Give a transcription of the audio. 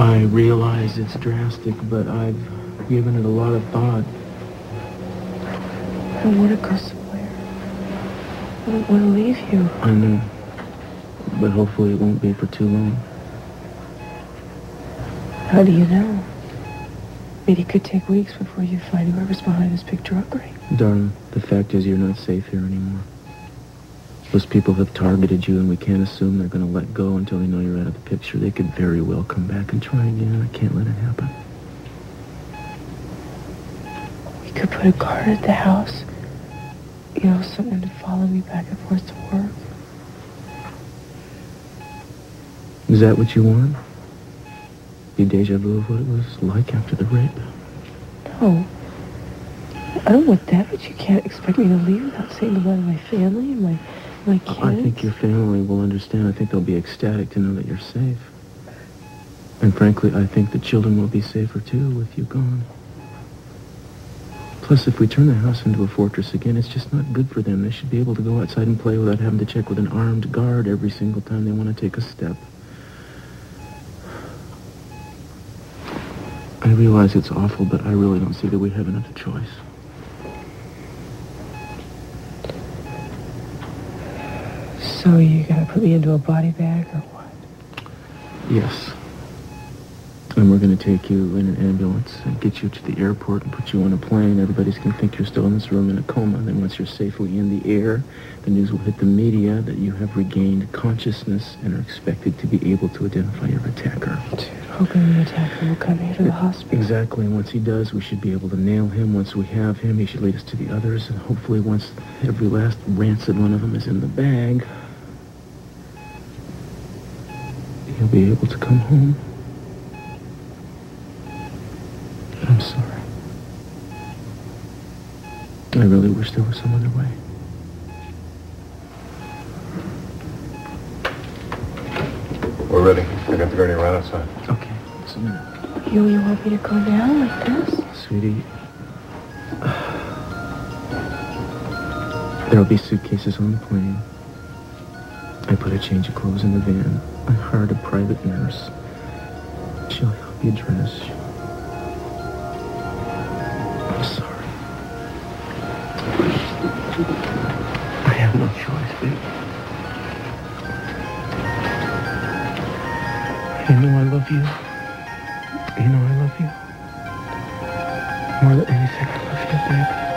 I realize it's drastic, but I've given it a lot of thought. I don't want to go somewhere. I don't want to leave you. I know. But hopefully it won't be for too long. How do you know? Maybe it could take weeks before you find whoever's behind this big drug ring. Darling, the fact is you're not safe here anymore. Those people have targeted you, and we can't assume they're going to let go until they know you're out of the picture. They could very well come back and try again. I can't let it happen. We could put a guard at the house. You know, someone to follow me back and forth to work. Is that what you want? Be deja vu of what it was like after the rape? No. I don't want that, but you can't expect me to leave without saying goodbye to my family and my, my kids. I think your family will understand. I think they'll be ecstatic to know that you're safe. And frankly, I think the children will be safer too with you gone. Plus, if we turn the house into a fortress again, it's just not good for them. They should be able to go outside and play without having to check with an armed guard every single time they want to take a step. I realize it's awful, but I really don't see that we have another choice. So you're gonna put me into a body bag or what? Yes. And we're going to take you in an ambulance and get you to the airport and put you on a plane. Everybody's going to think you're still in this room in a coma. Then once you're safely in the air, the news will hit the media that you have regained consciousness and are expected to be able to identify your attacker. Dude, hoping the attacker will come here to the hospital. Exactly. And once he does, we should be able to nail him. Once we have him, he should lead us to the others. And hopefully once every last rancid one of them is in the bag, he'll be able to come home. I'm sorry. I really wish there was some other way. We're ready. I got the gurney right outside. Okay, just a minute. You, you want me to go down like this? Sweetie, there'll be suitcases on the plane. I put a change of clothes in the van. I hired a private nurse. She'll help you dress. I'm sorry. I have no choice, babe. You know I love you. You know I love you. More than anything, I love you, baby.